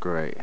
Great.